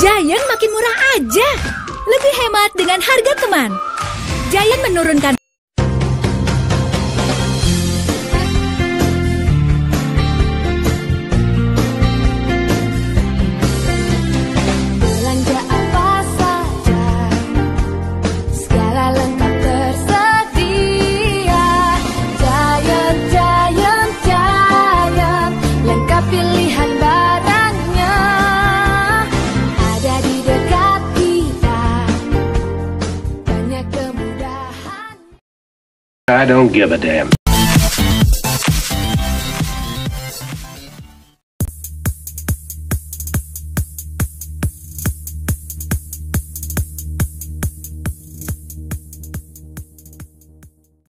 Giant makin murah aja. Lebih hemat dengan harga teman. Giant menurunkan I don't give a damn.